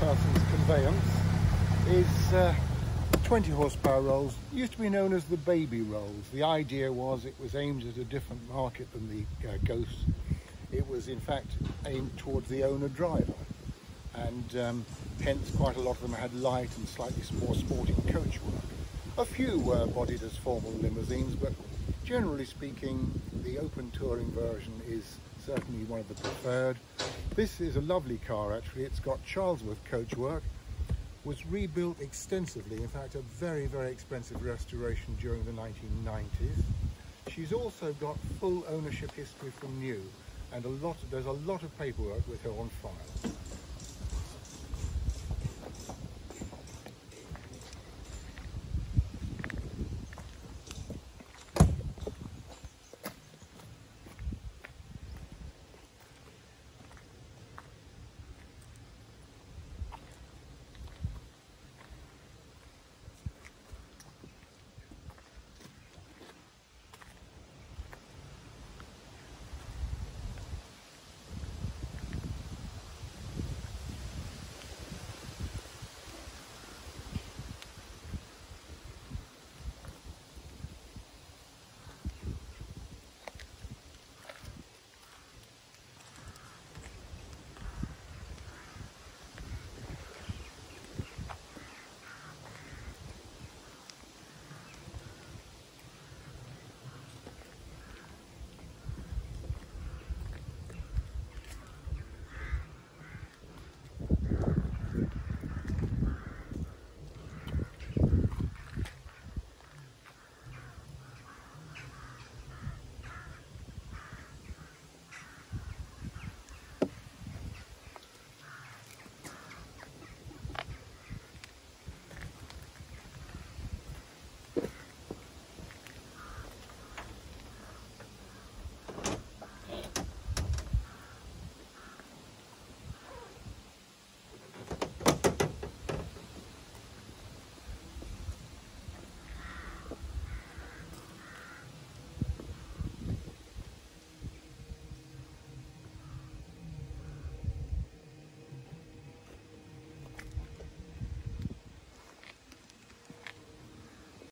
person's conveyance is uh, 20 horsepower rolls. Used to be known as the baby rolls. The idea was it was aimed at a different market than the uh, Ghost. It was in fact aimed towards the owner driver and um, hence quite a lot of them had light and slightly more sporting coachwork. A few were bodied as formal limousines, but generally speaking, the open touring version is certainly one of the preferred. This is a lovely car actually. It's got Charlesworth coachwork, was rebuilt extensively, in fact a very, very expensive restoration during the 1990s. She's also got full ownership history from new and a lot, there's a lot of paperwork with her on file.